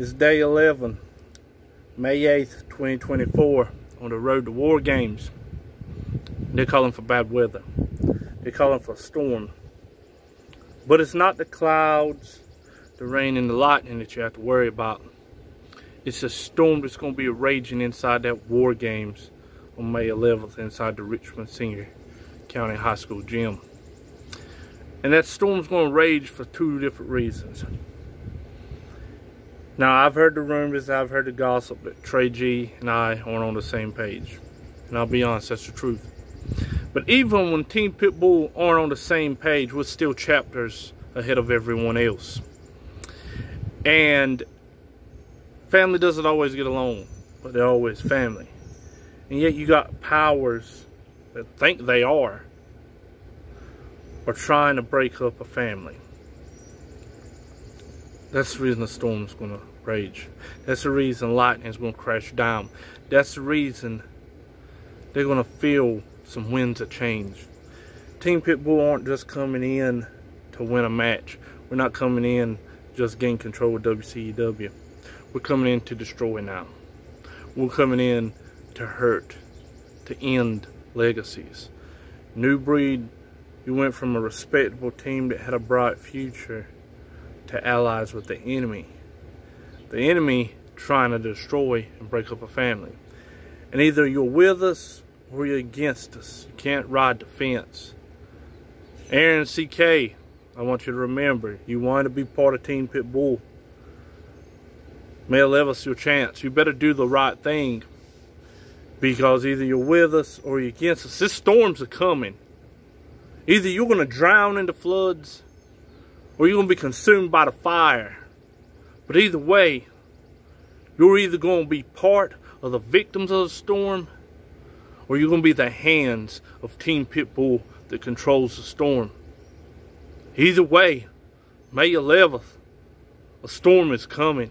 It's day 11, May 8th, 2024, on the road to War Games. They're calling for bad weather. They're calling for a storm. But it's not the clouds, the rain, and the lightning that you have to worry about. It's a storm that's going to be raging inside that War Games on May 11th inside the Richmond Senior County High School gym. And that storm's going to rage for two different reasons. Now, I've heard the rumors, I've heard the gossip that Trey G and I aren't on the same page. And I'll be honest, that's the truth. But even when Team Pitbull aren't on the same page, we're still chapters ahead of everyone else. And family doesn't always get along, but they're always family. And yet you got powers that think they are, are trying to break up a family. That's the reason the storm's going to rage. That's the reason lightning's going to crash down. That's the reason they're going to feel some winds of change. Team Pitbull aren't just coming in to win a match. We're not coming in just gain control of WCEW. We're coming in to destroy now. We're coming in to hurt, to end legacies. New breed, you went from a respectable team that had a bright future to allies with the enemy. The enemy trying to destroy and break up a family. And either you're with us or you're against us. You can't ride the fence. Aaron CK, I want you to remember, you want to be part of Team Pitbull. May 11th your chance. You better do the right thing because either you're with us or you're against us. This storms are coming. Either you're going to drown in the floods or you're going to be consumed by the fire. But either way, you're either going to be part of the victims of the storm or you're going to be the hands of Team Pitbull that controls the storm. Either way, May 11th, a storm is coming.